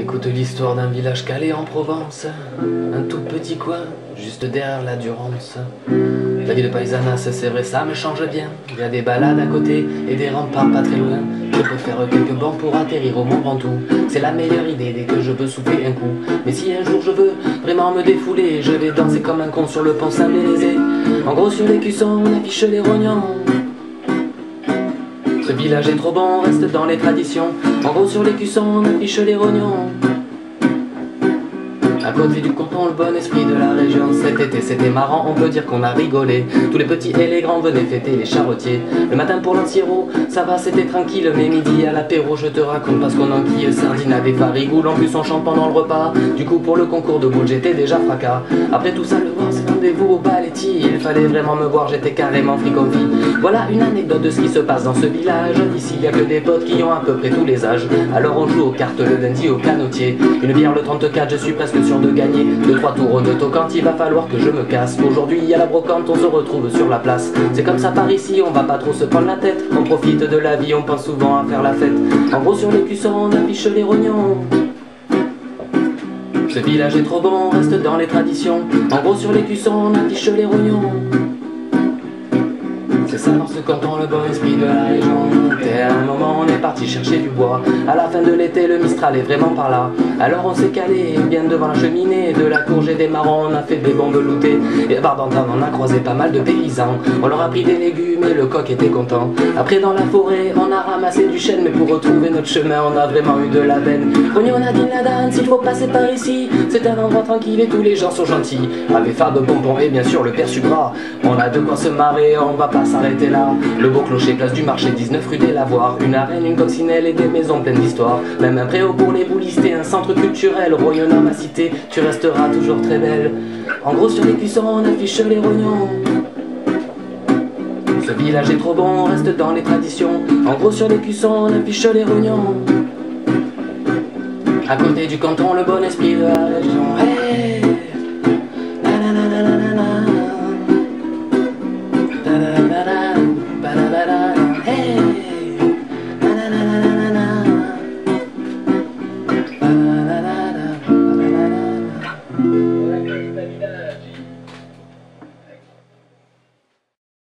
Écoute l'histoire d'un village calé en Provence, un tout petit coin, juste derrière la Durance. La vie de paysanne, c'est vrai, ça me change bien. Il y a des balades à côté et des remparts pas très loin. Je préfère quelques bancs pour atterrir au Mont Ventoux. C'est la meilleure idée dès que je veux souffler un coup. Mais si un jour je veux vraiment me défouler, je vais danser comme un con sur le pont Saint-Bélésé. En gros, sur les cuissons, on affiche les rognons. Ce village est trop bon, reste dans les traditions. En gros, sur les cuissons, on affiche les rognons. Côté du canton, le bon esprit de la région. Cet été, c'était marrant, on peut dire qu'on a rigolé. Tous les petits et les grands venaient fêter les charretiers. Le matin pour l'anciro, ça va, c'était tranquille. Mais midi à l'apéro, je te raconte parce qu'on enquille sardine avec farigoule. En plus, on chante pendant le repas. Du coup, pour le concours de boule, j'étais déjà fracas. Après tout ça, le voir, c'est rendez-vous au Baletti. Il fallait vraiment me voir, j'étais carrément fricofi. Voilà une anecdote de ce qui se passe dans ce village. Ici, y a que des potes qui ont à peu près tous les âges. Alors on joue aux cartes le lundi au canotier. Une bière le 34, je suis presque de gagner. Deux, trois tours au quand il va falloir que je me casse. Aujourd'hui, il y a la brocante, on se retrouve sur la place. C'est comme ça par ici, on va pas trop se prendre la tête. On profite de la vie, on pense souvent à faire la fête. En gros, sur les cuissons, on affiche les rognons. Ce village est trop bon, on reste dans les traditions. En gros, sur les cuissons, on affiche les rognons. Ça dans ce canton, le bon esprit de la région. Et à un moment, on est parti chercher du bois. À la fin de l'été, le Mistral est vraiment par là. Alors on s'est calé bien devant la cheminée. De la courge et des marrons, on a fait des bombes loutées. Et à Barbantan, on a croisé pas mal de paysans. On leur a pris des légumes et le coq était content. Après, dans la forêt, on a ramassé du chêne. Mais pour retrouver notre chemin, on a vraiment eu de la veine. On a dit la danse, il faut passer par ici. C'est un endroit tranquille et tous les gens sont gentils. Avec Fab, Pompon et bien sûr le père Subra. On a de quoi se marrer, on va pas s'arrêter Le beau clocher, place du marché, 19 rue des Lavoirs. Une arène, une coccinelle et des maisons pleines d'histoire. Même un préau pour les boulistes un centre culturel. Rayonnant ma cité, tu resteras toujours très belle. En gros, sur les cuissons, on affiche les rognons. Ce village est trop bon, on reste dans les traditions. En gros, sur les cuissons, on affiche les rognons. À côté du canton, le bon esprit de la région.